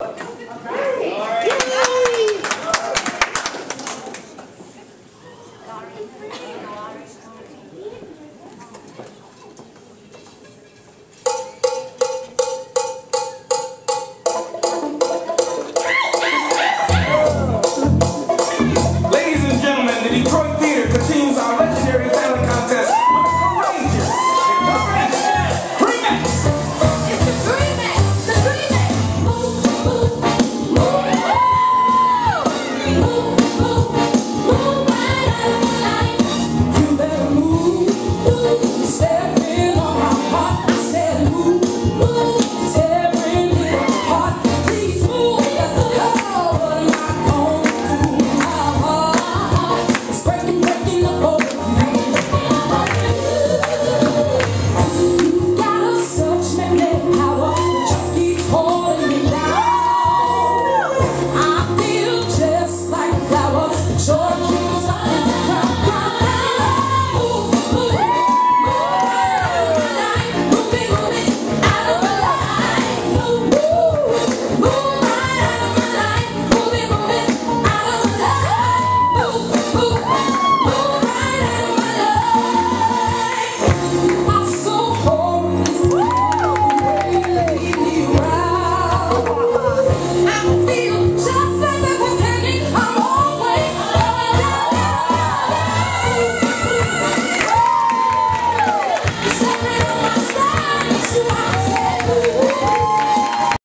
you